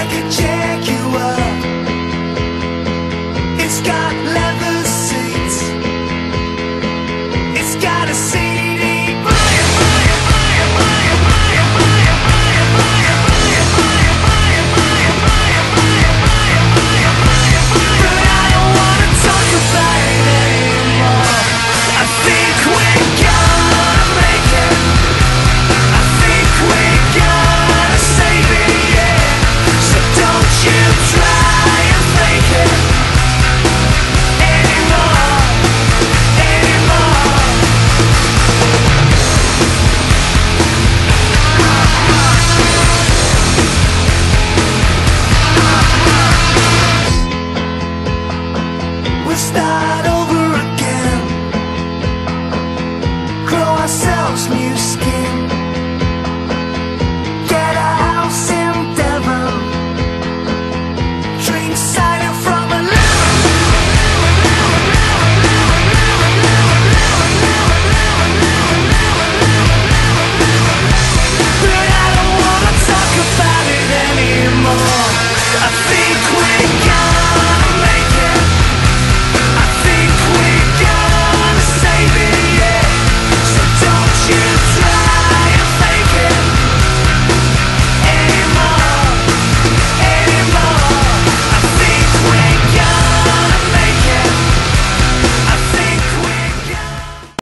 I could check you up.